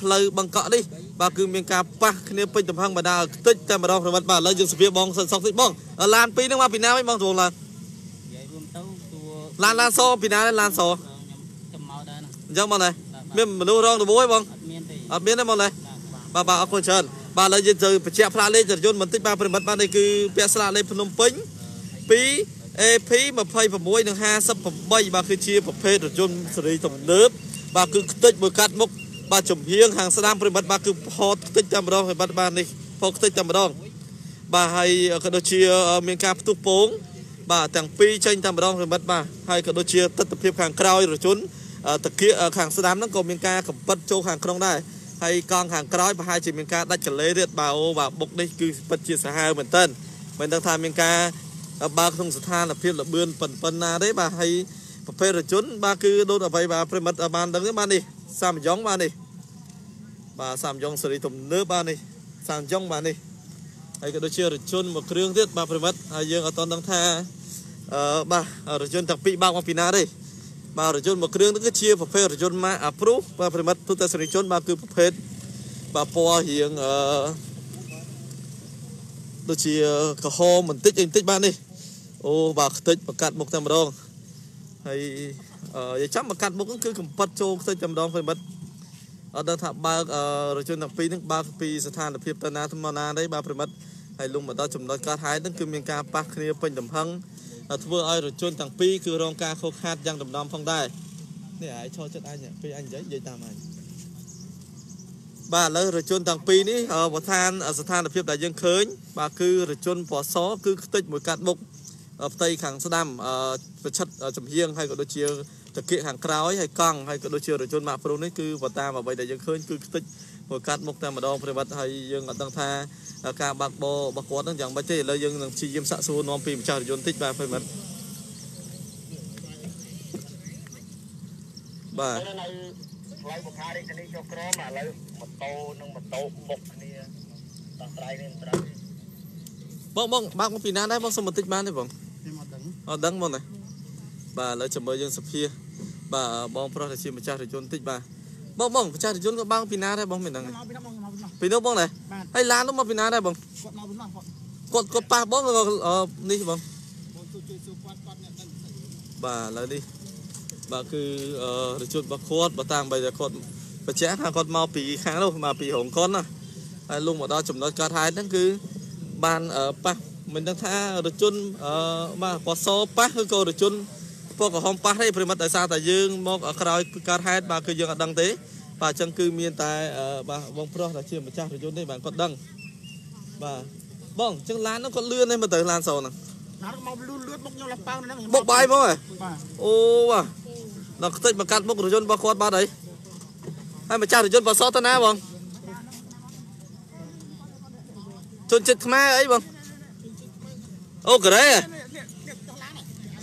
ផ្លូវបង្កក់នេះបាទគឺមានការប៉ះគ្នាពេញទំហឹងបណ្ដាខ្ទេចតែម្ដងប្រវត្តិបាទឥឡូវយើងសភាបងសិនសុកតិចបងឡានពីរហ្នឹងមកពីណាវិញបងត្រួងឡាននិយាយរួមទៅតួឡានឡានសពីណាដែរឡានសខ្ញុំមកដែរណាអញ្ចឹងបងណាមានមនុស្សរងដបួយបងអត់មានទេអត់មានទេបងណាបាទបាទបាទអរគុណច្រើនបាទឥឡូវយើងទៅបញ្ជាក់ផ្លាកលេខចរយន្តបន្តិចបាទប្រិមិត្តបាទនេះគឺពាក់ស្លាកលេខភ្នំពេញ2 AP 26និង58បាទគឺជាប្រភេទរថយន្តសេរីទំនើបបាទគឺខ្ទេចមួយកាត់មុខ បាទចំហៀងខាងស្ដាំប្រិមិត្តបាទគឺផតខ្ទេចតែម្ដងប្រិមិត្តបាទនេះផតខ្ទេចតែម្ដងបាទហើយក៏ដូចជាមានការផ្ទុះពង បាទទាំងពីរចេញតែម្ដងប្រិមិត្តបាទហើយក៏ដូចជាទស្សនវិជ្ជាខាងក្រោយរថយន្តតកៀកខាងស្ដាំហ្នឹងក៏មានការកំបិតចូលខាងក្នុងដែរហើយកង់ខាងក្រោយប្រហែលជាមានការដាច់កលេទៀតបាទអូបាទបុកនេះគឺពិតជាសាហាវមែនតើមិនដឹងថាមានការបើកក្នុងស្ថានភាពលបឿនប៉ុនប៉ុណ្ណាទេបាទហើយប្រភេទរជនបាទគឺដូចអ្វីបាទប្រិមិត្តបានដឹងទេបាទនេះ សាមយ៉ងបាទនេះបាទសាមយ៉ងសេរីទំនើបបាទនេះសាមយ៉ងបាទនេះហើយក៏ដូចជារជនមួយគ្រឿងទៀតបាទប្រិមិត្តហើយយើងអត់ទាន់ដឹងថាអឺបាទរជនទាំងពីរបើកមកពីណាទេបាទរថយន្តមួយគ្រឿងនេះគឺជាប្រភេទរថយន្តម៉ាកអាប្រុសបាទប្រិមិត្តទូទៅសនិជនបាទគឺប្រភេទបាទពណ៌រៀងអឺដូចជាក្រហមបន្តិចអីបន្តិចបាទនេះអូបាទខ្ទេចបកាត់មុខតែម្ដងហើយអឺនិ យាយចាំបកាត់មុខហ្នឹងគឺកំប៉ិតចូលខ្ទេចតែម្ដងប្រិមិត្តអត់ដឹងថាបើកអឺរថយន្តទាំងពីរហ្នឹងបើកពីស្ថានភាពទៅណាទៅមកណាទេបាទប្រិមិត្តហើយលុំមកដល់ចំណុចកាត់ហើយហ្នឹងគឺមានការប៉ះគ្នាពេញទំហឹងធ្វើឲ្យរថយន្តទាំងពីរគឺរងការខូចខាតយ៉ាងដំណំផងដែរនេះអាយឈរចិត្តអញពេលអញនិយាយនិយាយតាមអញបាទឥឡូវរថយន្តទាំងពីរនេះអឺប្រធានស្ថានភាពដែលយើងឃើញបាទគឺរថយន្តពណ៌សគឺខ្ទេចមួយកាត់មុខអឺ ផ្ទៃខាងស្ដាំអឺប្រឆិតចំហៀងហើយក៏ដូចជាតកៀកខាងក្រោយហើយកង់ហើយក៏ដូចជារថយន្តម៉ាកប្រុសនេះគឺបើតាមអ្វីដែលយើងឃើញគឺខ្ទេចមួយកាត់មុខតែម្ដងប្រវត្តិហើយយើងអត់ដឹងថាការបាក់បោរបស់គាត់ហ្នឹងយ៉ាងម៉េចទេឥឡូវយើងនឹងព្យាយាមសាកសួរនាំពីម្ចាស់រថយន្តតិចបាទប្រិមិត្តបាទនៅនៅផ្លូវបុខារាជធានីចុះក្រមឥឡូវម៉ូតូនិងម៉ូតូបុកគ្នាដោះស្រាយនេះមិនត្រូវទេបងបងបាក់មកពីណាដែរបងសុំបន្តិចបានទេបងខ្ញុំ អត់ដឹងអត់ដឹងបងណាបាទឥឡូវចាំមើលយើងសភាបាទបងប្រុសដែលជាម្ចាស់រថយន្តតិចបាទបងបងម្ចាស់រថយន្តក៏បាក់ពីណាដែរបងមិនដឹងទេមកពីណាបងមកពីណាពីនោះបងណាបាទហើយឡាននោះមកពីណាដែរបងគាត់មកពីណាគាត់គាត់គាត់ប៉ះបងក៏អឺនេះបងបងជួយជួយសួរគាត់គាត់អ្នកដឹងស្អីបាទឥឡូវនេះបាទគឺអឺរជនរបស់គាត់បើតាមបីតែគាត់បញ្ជាក់ថាគាត់មកពីខាងនោះមកពីរោងកុនណាហើយលុងមកដល់ចំណុចកើតហេតុហ្នឹងគឺបានអឺប៉ះ មិនដឹងថារជនអឺបាទពណ៌សប៉ះឬក៏រជនពណ៌ក្រហមប៉ះទេប្រិមិត្តដោយសារតែយើងមកក្រោយកើតហេតុបាទគឺយើងអត់ដឹងទេបាទអញ្ចឹងគឺមានតែអឺបាទបងប្រុសដែលជាម្ចាស់រថយន្តទេបាទគាត់ដឹងបាទបងអញ្ចឹងឡានហ្នឹងគាត់លឿនទេមើលទៅឡានសហ្នឹងណាមកលឿនលឿនមកខ្ញុំលះប៉ៅហ្នឹងបុកបាយមកហ៎បាទអូបាទដល់ខ្ទេចមកកាត់មុខរថយន្តរបស់គាត់បាត់ហើយហើយម្ចាស់រថយន្តបសទៅណាបងជនចិត្តខ្មែរអីបង អូកូរ៉េហ៎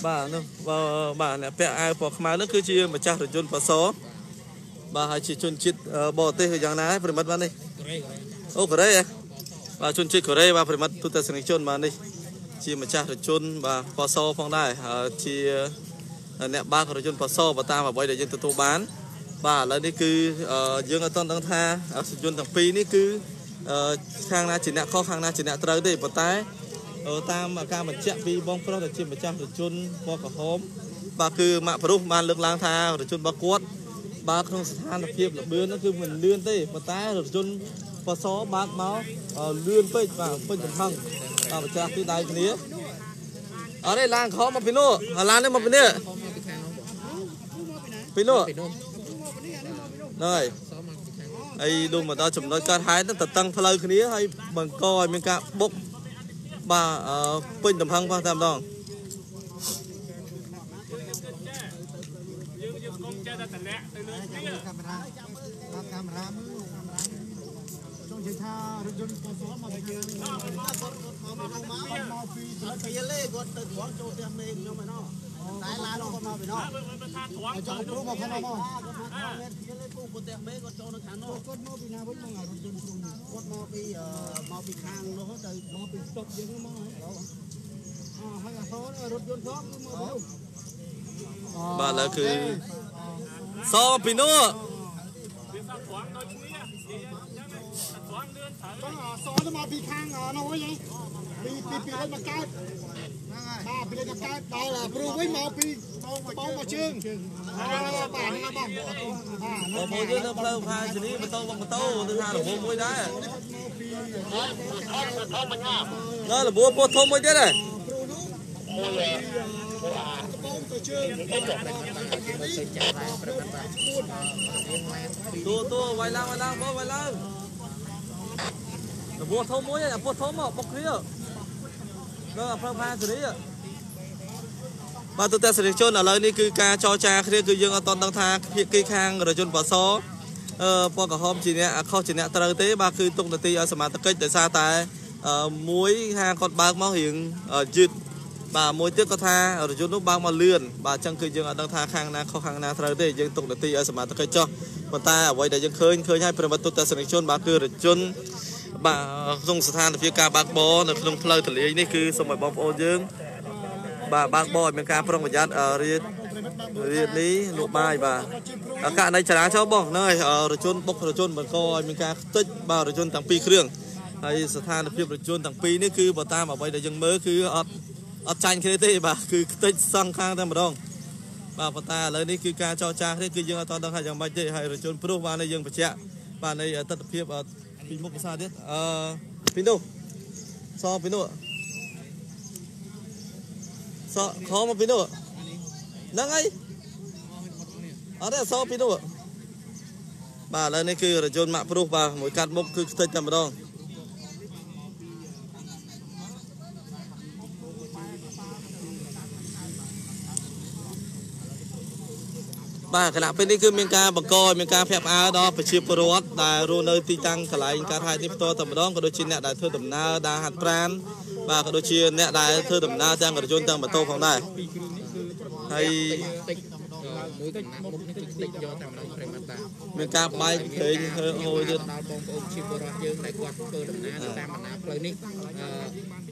បាទនោះបាទបាទអ្នកពាក់អាវពណ៌ខ្មៅនោះគឺជាម្ចាស់រថយន្តបសបាទហើយជាជនជាតិអឺបរទេសយ៉ាងណាហើយប្រិមិត្តបាទនេះកូរ៉េកូរ៉េអូកូរ៉េហ៎បាទជនជាតិកូរ៉េបាទប្រិមិត្តទូទៅសនិកជនបាទនេះជាម្ចាស់រថយន្តបាទបសផងដែរហើយជាអ្នកបើករថយន្តបសបើតាមអ្វីដែលយើងទទួលបានបាទឥឡូវនេះគឺអឺយើងអត់ទាន់ដឹងថារថយន្តទាំងពីរនេះគឺអឺខាងណាជាអ្នកខុសខាងណាជាអ្នកត្រូវទេប៉ុន្តែអឺ តាមការបញ្ជាក់ពីបងប្រុសដែលជាម្ចាស់រថយន្តពណ៌ក្រហមបាទគឺម៉ាក់ប្រុសបានលើកឡើងថារថយន្តរបស់គាត់បើក្នុងស្ថានភាពលបឿនហ្នឹងគឺមិនលឿនទេប៉ុន្តែរថយន្តបសបើកមកអឺលឿនពេកបាទពេញចំហឹងបាទម្ចាស់ពីដៃគ្នាអរេឡានខំមកពីនោះឡាននេះមកពីនេះពីនោះហ្នឹងហើយហើយលុំមកដល់ចំណុចកើតហេតុហ្នឹងតតឹងផ្លូវគ្នាហើយបង្កឲ្យមានការបុក បាទអឺពេញទំហឹងផងតែម្ដងកាមេរ៉ាកាមេរ៉ាមើលកាមេរ៉ាចង់និយាយថារថយន្តពណ៌សមកពីយើងគាត់គាត់មកមកមកពីត្រង់ពីលេគាត់ទៅត្រង់ចូលផ្ទះមេខ្ញុំឯណោះ តែឡានគាត់មកពីនោះបើថាត្រង់ទៅចូលព្រោះមកផងមកមានធានលេពូប្រទេសមេគាត់ចូលនៅខាងនោះគាត់មកពីណាវិញមករថយន្តព្រំគាត់មកពីមកពីខាងនោះទៅមកពីស្តុកយើងមកអូហើយអសូររថយន្តធំគឺមកបាទឥឡូវគឺសពីនោះវាសាក់ត្រង់ដូចគ្នាត្រង់លឿនត្រូវអសូរមកពីខាងនោះវិញពីពីពីមកកើត បាទពីលេខកើតដល់ព្រោះវិញមកពីបងមកជើងបាទហ្នឹងបងបាទមួយទៀតនៅផ្លូវផាជនីម៉ូតូបងម៉ូតូទៅថារង្វង់មួយដែរដល់រង្វង់ពោះធំមួយទៀតដែរបងទៅជើងទូទូវាយឡើងវាយឡើងបងវាយឡើងរង្វង់ធំមួយអាពោះធំមកបុកគ្នា ដល់ផ្លូវផាជនីបាទទូទាំងសេរីជនឥឡូវនេះគឺការចរចាគ្នាគឺយើងអត់តន់ដឹងថាភាគីខាងរជនបសអឺពណ៌ក្រហមជាអ្នកខុសជាអ្នកត្រូវទេបាទគឺទុកនាទីឲ្យសមាជិកដោយសារតែអឺមួយហាគាត់បើកមករៀងយឺតបាទមួយទៀតគាត់ថារជននោះបើកមកលឿនបាទអញ្ចឹងគឺយើងអត់ដឹងថាខាងណាខុសខាងណាត្រូវទេយើងទុកនាទីឲ្យសមាជិកចុះប៉ុន្តែអ្វីដែលយើងឃើញឃើញឲ្យប្រវត្តិទុទាំងសេរីជនបាទគឺរជន បាទក្នុងស្ថានភាពការបើកបរនៅក្នុងផ្លូវទលាយនេះគឺសូមឲ្យបងប្អូនយើង បាទបើកបរឲ្យមានការប្រុងប្រយ័ត្នអឺរៀនរៀននេះលក់បាយបាទអករណីចរាចរណ៍បងហ្នឹងហើយអឺរជនបុករជនបង្កឲ្យមានការខ្ទេចបាទរជនទាំងពីរគ្រឿងហើយស្ថានភាពរជនទាំងពីរនេះគឺបើតាមអ្វីដែលយើងមើលគឺអត់អត់ចាញ់គ្នាទេបាទគឺខ្ទេចសងខាងតែម្ដងបាទប៉ុន្តែឥឡូវនេះគឺការចរចាគ្នាគឺយើងអត់តដឹងថាយ៉ាងម៉េចទេហើយរជនព្រោះបាទនេះយើងបញ្ជាក់បាទនៃទស្សនភាពអឺ ពីមុខភាសាទៀតអឺពីនោះសពីនោះសខមកពីនោះហ្នឹងហើយអត់ទេសពីនោះបាទឥឡូវនេះគឺរជនម៉ាក់ព្រុសបាទមួយកាត់មុខគឺខ្ទេចតែម្ដង បាទគណៈពេលនេះគឺមានការបង្កឲ្យមានការភ្ញាក់ផ្អើលដល់ប្រជាពលរដ្ឋដែលរស់នៅទីតាំងកន្លែងកើតហេតុនេះផ្ទាល់តែម្ដងក៏ដូចជាអ្នកដែលធ្វើដំណើរដើរហាត់ប្រាណបាទក៏ដូចជាអ្នកដែលធ្វើដំណើរទាំងរថយន្តទាំងម៉ូតូផងដែរហើយតិចមួយកំណាក់មុខនេះគឺតិចយកតែម្ដងប្រិមត្តតាមានការបែកព្រេងហើហួយទៀតដល់បងប្អូនជីវពលរដ្ឋយើងដែលគាត់ធ្វើដំណើរទៅតាមបណ្ដាផ្លូវនេះអឺ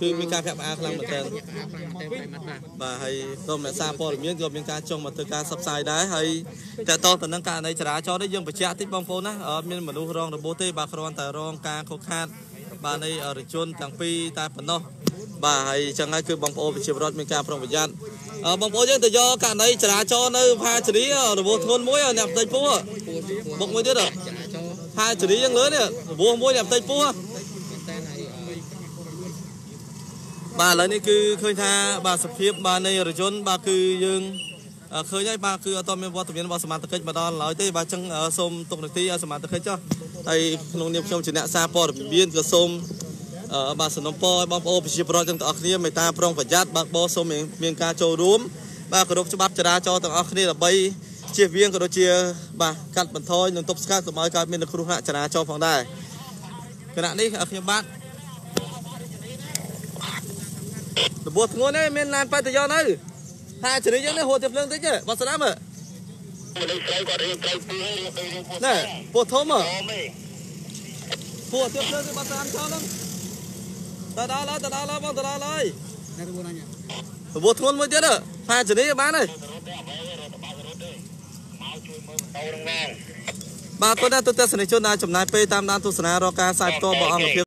គឺមានការភ្ញាក់ផ្អើលខ្លាំងមែនទែនញាក់ផ្អើលខ្លាំងមែនទែនប្រិមត្តតាបាទហើយក្រុមអ្នកសារព័ត៌មានក៏មានការចុងមកធ្វើការផ្សព្វផ្សាយដែរហើយតើតទៅនឹងករណីចរាចរណ៍នេះយើងបញ្ជាក់តិចបងប្អូនណាអត់មានមនុស្សរងរបួសទេបាទគ្រាន់តែរងការខុសខាតបាទនៃរថយន្តទាំងពីរតែប៉ុណ្ណោះបាទហើយអញ្ចឹងហើយគឺបងប្អូនប្រជាពលរដ្ឋមានការប្រុងប្រយ័ត្នអឺបងប្អូនយើងទៅយកករណីចរាចរណ៍នៅផាជរីរបួសធ្ងន់មួយអ្នកផ្ទៃពោះពួតបុកមួយទៀតចរាចរណ៍ផាជរីយ៉ាងលើនេះរបួសមួយអ្នកផ្ទៃពោះ មែនតើហើយអឺ បាទឥឡូវនេះគឺឃើញថាបាទសភាពបាទនៃរជនបាទគឺយើងអឺឃើញហើយបាទគឺអត់ទាន់មានវត្តមានរបស់សមាជិកមកដល់ឡើយទេបាទអញ្ចឹងអឺសូមទុកនាទីឲ្យសមាជិកចុះហើយក្នុងនាមខ្ញុំជាអ្នកសារព័ត៌មានក៏សូមអឺបាទសំណពរឲ្យបងប្អូនប្រជាពលរដ្ឋទាំងអស់គ្នាមេត្តាប្រុងប្រយ័ត្នបាទបោសូមមានមានការចូលរួមបាទគោរពច្បាប់ចរាចរណ៍ទាំងអស់គ្នាដើម្បីជៀសវាងក៏ដូចជាបាទកាត់បន្ថយនិងទប់ស្កាត់កុំឲ្យកើតមានគ្រោះថ្នាក់ចរាចរណ៍ផងដែរគណៈនេះអឺខ្ញុំបាទ របួសធ្ងន់ទេមានឡានបច្ចុប្បន្ននៅថាជ្រីយើងនេះហួរទៅភ្លើងតិចទេបើស្ដាប់មើលមនុស្សស្រីគាត់រៀបត្រូវពីរៀបទៅរៀបពោះណែពោះធំមើលអូមេហួរទៅភ្លើងទៅបើស្ដាប់ចោលហ្នឹងទៅដល់ហើយទៅដល់ហើយបងទៅដល់ហើយ Nanti mau nanya. របួសធ្ងន់មួយទៀតថាជ្រីបានហើយរត់ទេអ្វីរត់បើករត់ទេមកជួយមើលម៉ូតូនឹងឡើងបាទគាត់ណាទូទាំងសនិជនដែលចំណាយពេលតាមដានទស្សនារកការផ្សាយផ្ទាល់របស់អង្គភាព